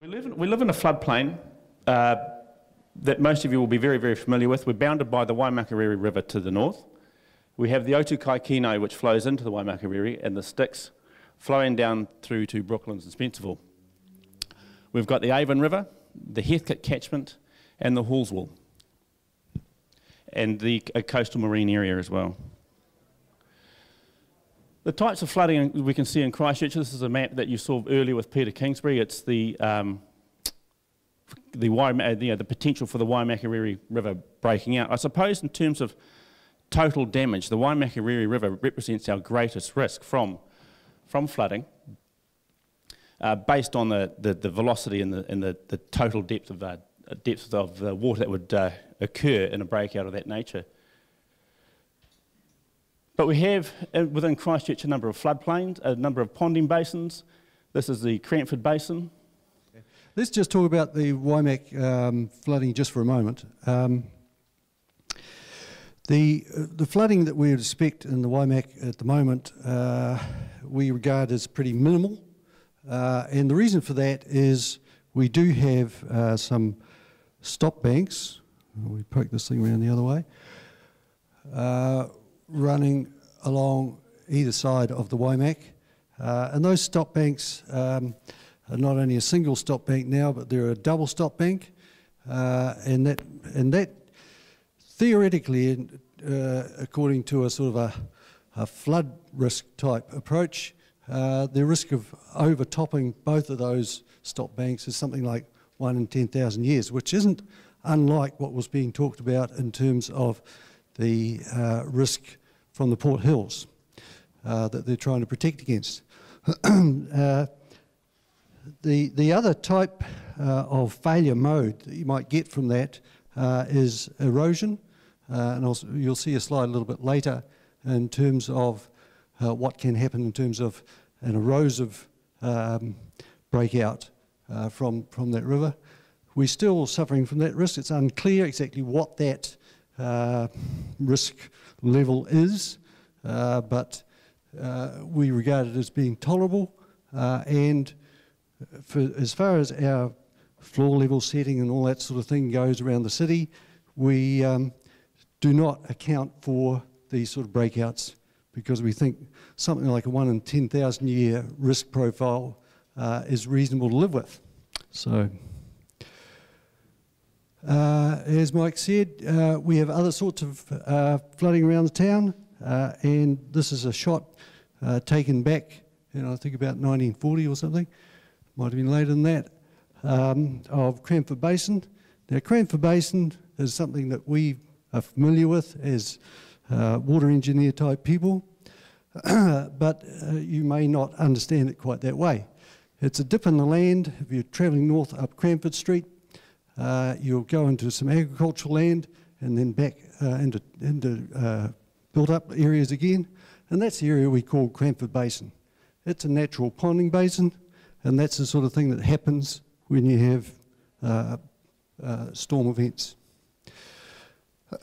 We live in, we live in a floodplain uh, that most of you will be very, very familiar with. We're bounded by the Waimakariri River to the north. We have the Otukai which flows into the Waimakariri, and the Styx flowing down through to Brooklands and Spencerville. We've got the Avon River, the Heathcote catchment, and the Halswell, and the coastal marine area as well. The types of flooding we can see in Christchurch, this is a map that you saw earlier with Peter Kingsbury. It's the, um, the, uh, you know, the potential for the Waimakariri River breaking out. I suppose in terms of total damage, the Waimakariri River represents our greatest risk from, from flooding, uh, based on the, the, the, velocity and, the, and the, the total depth of, the, depth of the water that would uh, occur in a breakout of that nature. But we have uh, within Christchurch a number of floodplains, a number of ponding basins. This is the Cranford Basin. Let's just talk about the Waimak um, flooding just for a moment. Um, the, uh, the flooding that we expect in the Waimak at the moment, uh, we regard as pretty minimal. Uh, and the reason for that is we do have uh, some stop banks. We poke this thing around the other way. Running along either side of the Waimak. Uh, and those stop banks um, are not only a single stop bank now, but they're a double stop bank. Uh, and, that, and that theoretically, uh, according to a sort of a, a flood risk type approach, uh, the risk of overtopping both of those stop banks is something like one in 10,000 years, which isn't unlike what was being talked about in terms of the uh, risk from the Port Hills uh, that they're trying to protect against. uh, the, the other type uh, of failure mode that you might get from that uh, is erosion, uh, and also you'll see a slide a little bit later in terms of what can happen in terms of an erosive um, breakout from, from that river. We're still suffering from that risk. It's unclear exactly what that risk level is, uh, but uh, we regard it as being tolerable. and for, as far as our floor level setting and all that sort of thing goes around the city, we um, do not account for these sort of breakouts because we think something like a 1 in 10,000 year risk profile uh, is reasonable to live with. So. Uh, as Mike said, uh, we have other sorts of uh, flooding around the town, uh, and this is a shot uh, taken back, know, I think about 1940 or something, might have been later than that, um, of Cranford Basin. Now, Cranford Basin is something that we are familiar with as uh, water engineer type people, but you may not understand it quite that way. It's a dip in the land. If you're travelling north up Cranford Street, uh, you'll go into some agricultural land and then back uh, into, into uh, built up areas again. And that's the area we call Cranford Basin. It's a natural ponding basin, and that's the sort of thing that happens when you have uh, uh, storm events.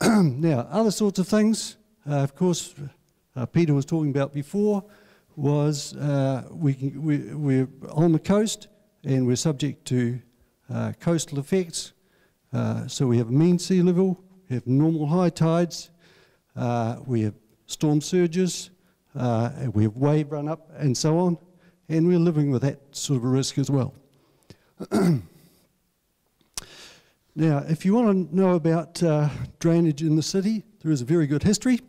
now, other sorts of things, uh, of course, Peter was talking about before, was we can, we, we're on the coast and we're subject to uh, coastal effects. Uh, so we have mean sea level, we have normal high tides, uh, we have storm surges, uh, we have wave run up, and so on. And we're living with that sort of a risk as well. now, if you want to know about uh, drainage in the city, there is a very good history.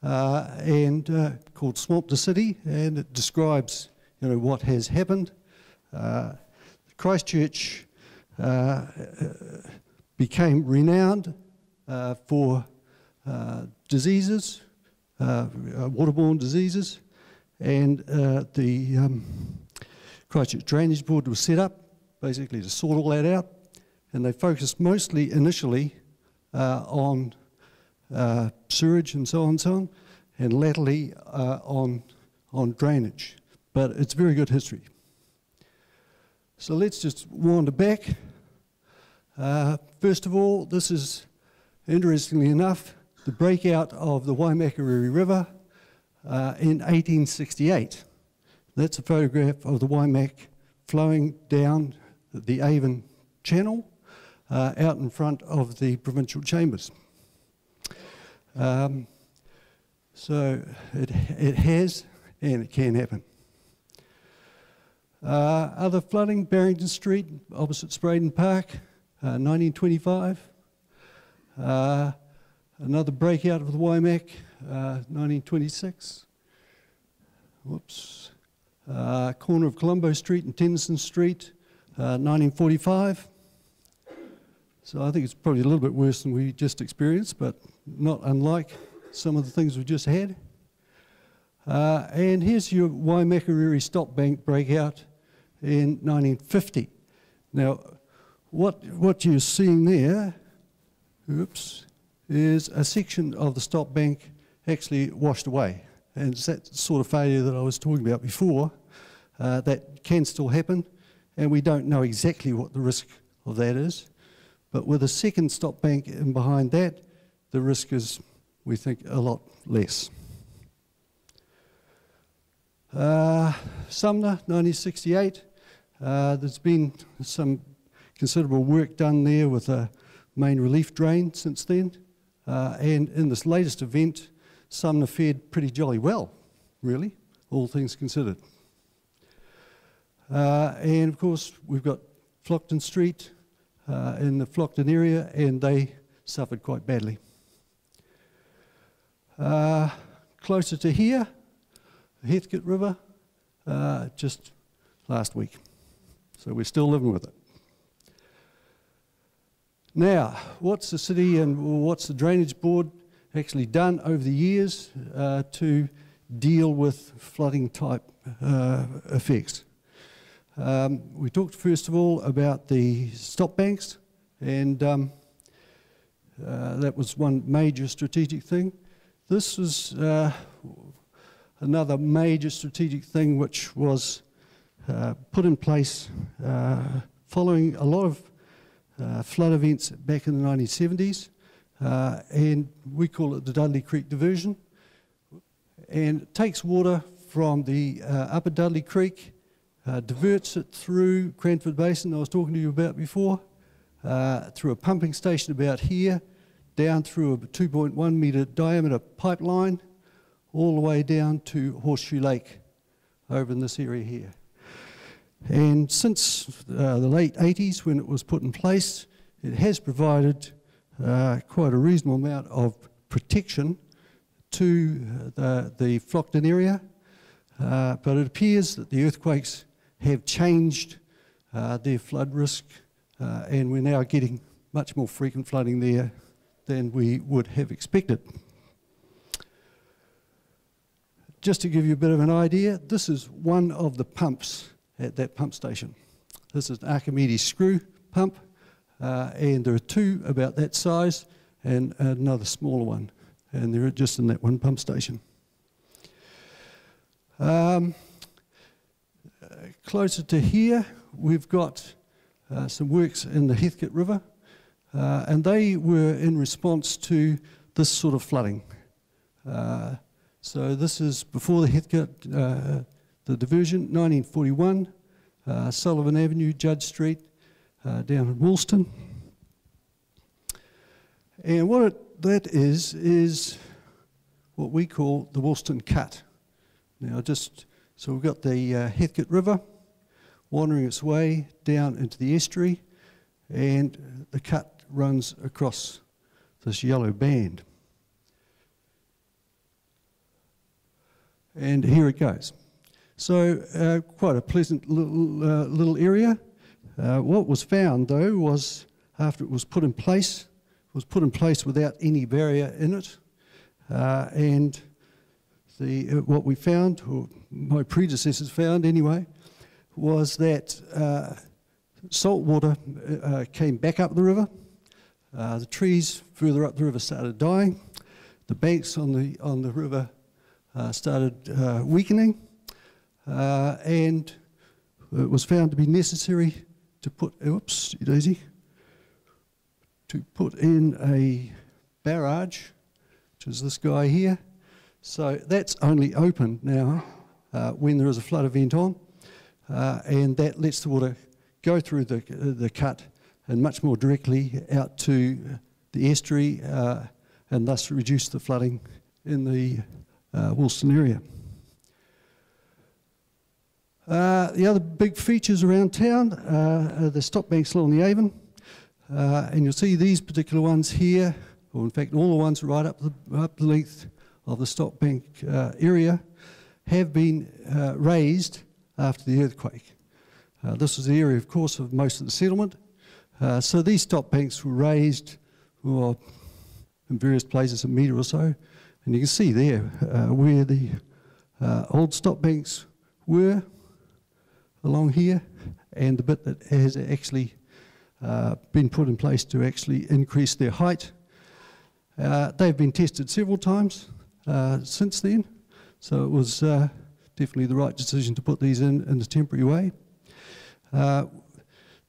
Uh, and called Swamp to City, and it describes you know what has happened. Christchurch Uh, became renowned uh, for uh, diseases, uh, uh, waterborne diseases, and the um, Christchurch Drainage Board was set up basically to sort all that out, and they focused mostly initially on sewage and so on and so on, and latterly on, on drainage. But it's very good history. So let's just wander back. Uh, first of all, this is, interestingly enough, the breakout of the Waimakariri River uh, in 1868. That's a photograph of the Waimak flowing down the Avon Channel uh, out in front of the provincial chambers. Um, so it, it has and it can happen. Uh, other flooding, Barrington Street, opposite Spreydon Park, uh, 1925. Uh, another breakout of the 1926. Uh, Whoops. Uh, corner of Colombo Street and Tennyson Street, 1945. Uh, so I think it's probably a little bit worse than we just experienced, but not unlike some of the things we just had. Uh, and here's your Waimakariri stop bank breakout in 1950. Now, what, what you're seeing there, oops, is a section of the stop bank actually washed away. And it's that sort of failure that I was talking about before uh, that can still happen, and we don't know exactly what the risk of that is. But with a second stop bank in behind that, the risk is, we think, a lot less. Uh, Sumner, 1968. Uh, there's been some considerable work done there with a main relief drain since then. Uh, and in this latest event, Sumner fared pretty jolly well, really, all things considered. Uh, and of course, we've got Flockton Street uh, in the Flockton area, and they suffered quite badly. Uh, closer to here, Heathcote River, uh, just last week. So we're still living with it. Now, what's the city and what's the drainage board actually done over the years uh, to deal with flooding type uh, effects? Um, we talked first of all about the stop banks, and um, uh, that was one major strategic thing. This was uh, another major strategic thing which was uh, put in place uh, following a lot of uh, flood events back in the 1970s, uh, and we call it the Dudley Creek Diversion. And it takes water from the uh, upper Dudley Creek, diverts it through Cranford Basin, I was talking to you about before, through a pumping station about here, down through a 2.1 metre diameter pipeline, all the way down to Horseshoe Lake over in this area here. And since uh, the late 80s, when it was put in place, it has provided uh, quite a reasonable amount of protection to the, the Flockton area. Uh, but it appears that the earthquakes have changed uh, their flood risk, uh, and we're now getting much more frequent flooding there than we would have expected. Just to give you a bit of an idea, this is one of the pumps at that pump station. This is an Archimedes screw pump, uh, and there are two about that size and another smaller one, and they're just in that one pump station. Um, closer to here, we've got uh, some works in the Heathcote River, uh, and they were in response to this sort of flooding. Uh, so this is before the Heathcote, uh, the diversion, 1941, uh, Sullivan Avenue, Judge Street, uh, down in Woolston. And what it, that is, is what we call the Woolston Cut. Now just, so we've got the uh, Heathcote River wandering its way down into the estuary, and the cut runs across this yellow band. And here it goes. So uh, quite a pleasant little, uh, little area. Uh, what was found though was after it was put in place, was put in place without any barrier in it. Uh, and the, uh, what we found, or my predecessors found anyway, was that uh, salt water came back up the river. the trees further up the river started dying. The banks on the, on the river started weakening, uh, and it was found to be necessary to put, oops, daisy, to put in a barrage, which is this guy here. So that's only open now uh, when there is a flood event on, uh, and that lets the water go through the, the cut and much more directly out to the estuary uh, and thus reduce the flooding in the uh, Woolston area. Uh, the other big features around town uh, are the stop banks along the Avon. Uh, and you'll see these particular ones here, or in fact all the ones right up the, up the length of the stop bank uh, area, have been uh, raised after the earthquake. Uh, this was the area, of course, of most of the settlement. so these stop banks were raised well, in various places a metre or so. And you can see there where the old stop banks were along here and the bit that has actually uh, been put in place to actually increase their height. Uh, they've been tested several times uh, since then, so it was uh, definitely the right decision to put these in in a temporary way. Uh,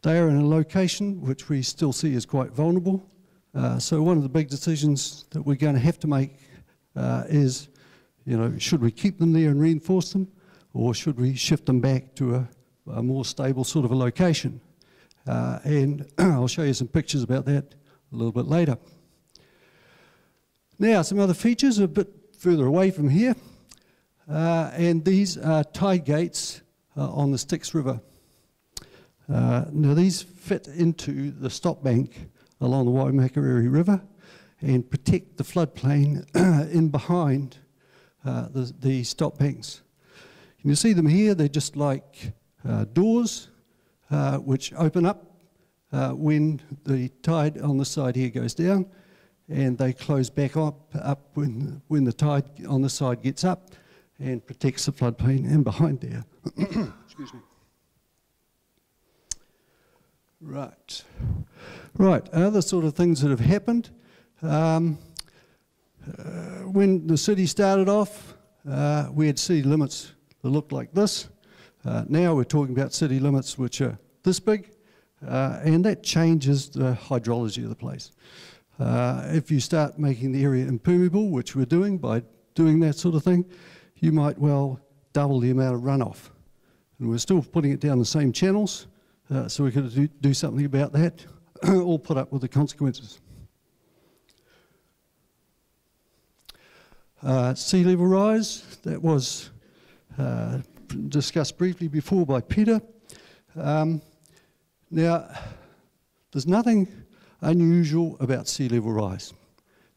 they are in a location which we still see as quite vulnerable, uh, so one of the big decisions that we're going to have to make is, you know, should we keep them there and reinforce them, or should we shift them back to a a more stable sort of a location. Uh, and I'll show you some pictures about that a little bit later. Now, some other features a bit further away from here. Uh, and these are tide gates uh, on the Styx River. Uh, now, these fit into the stop bank along the Waimakariri River and protect the floodplain in behind uh, the, the stop banks. You see them here, they're just like doors uh, which open up uh, when the tide on the side here goes down and they close back up, up when, when the tide on the side gets up and protects the floodplain and behind there. Excuse me. Right. Right, other sort of things that have happened. Um, uh, when the city started off, uh, we had city limits that looked like this. Uh, now we're talking about city limits which are this big, uh, and that changes the hydrology of the place. Uh, if you start making the area impermeable, which we're doing by doing that sort of thing, you might well double the amount of runoff. And we're still putting it down the same channels, uh, so we could do, do something about that, or put up with the consequences. Uh, sea level rise, that was uh, discussed briefly before by Peter. Um, now, there's nothing unusual about sea level rise.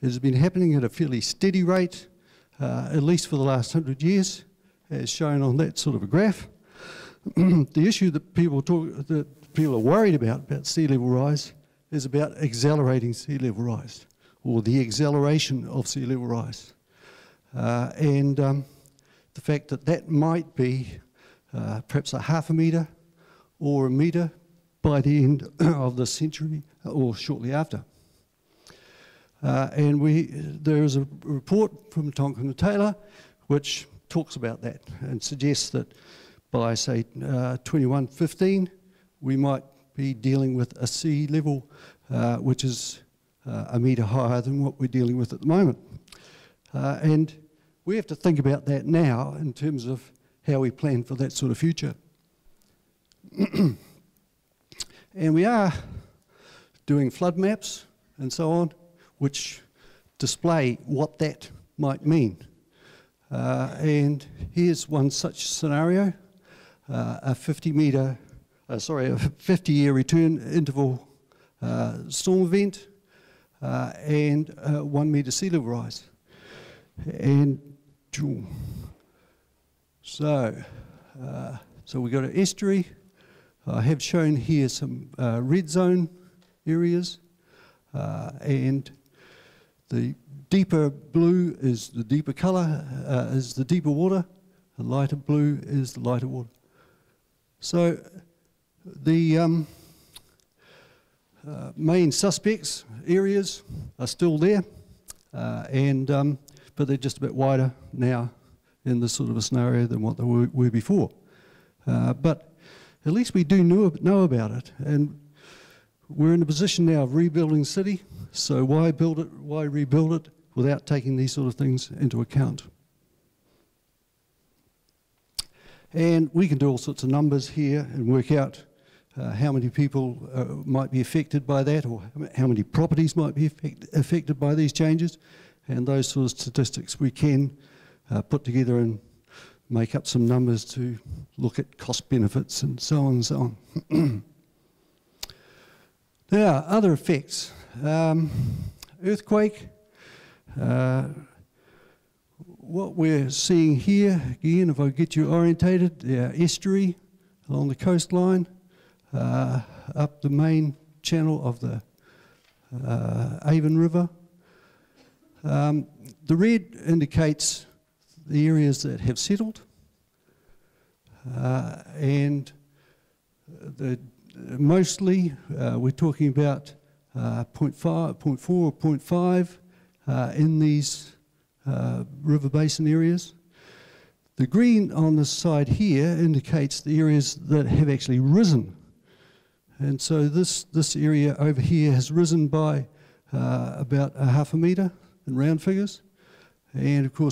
It has been happening at a fairly steady rate, uh, at least for the last hundred years, as shown on that sort of a graph. the issue that people talk, that people are worried about about sea level rise is about accelerating sea level rise, or the acceleration of sea level rise. Uh, and um, the fact that that might be uh, perhaps a half a metre or a metre by the end of the century or shortly after. Uh, and we, there is a report from Tonkin and Taylor which talks about that and suggests that by, say, uh, 2115, we might be dealing with a sea level uh, which is uh, a metre higher than what we're dealing with at the moment. Uh, and we have to think about that now in terms of how we plan for that sort of future. and we are doing flood maps and so on, which display what that might mean. Uh, and here's one such scenario, uh, a 50 metre, uh, sorry, a 50 year return interval uh, storm event uh, and one metre sea level rise. And so, uh, so we've got an estuary. I have shown here some uh, red zone areas, uh, and the deeper blue is the deeper colour, uh, is the deeper water, the lighter blue is the lighter water. So the um, uh, main suspects areas are still there, uh, and um, but they're just a bit wider now in this sort of a scenario than what they were, were before. Uh, but at least we do know, know about it, and we're in a position now of rebuilding city. So why build it? Why rebuild it without taking these sort of things into account? And we can do all sorts of numbers here and work out uh, how many people uh, might be affected by that, or how many properties might be affect, affected by these changes, and those sort of statistics we can uh, put together and make up some numbers to look at cost benefits and so on and so on. now, other effects. Um, earthquake. Uh, what we're seeing here, again, if I get you orientated, the estuary along the coastline, uh, up the main channel of the uh, Avon River. Um, the red indicates the areas that have settled, uh, and the, mostly uh, we're talking about uh, 0.5, 0.4 or 0.5 uh, in these uh, river basin areas. The green on the side here indicates the areas that have actually risen. And so this, this area over here has risen by uh, about a half a metre in round figures. And of course,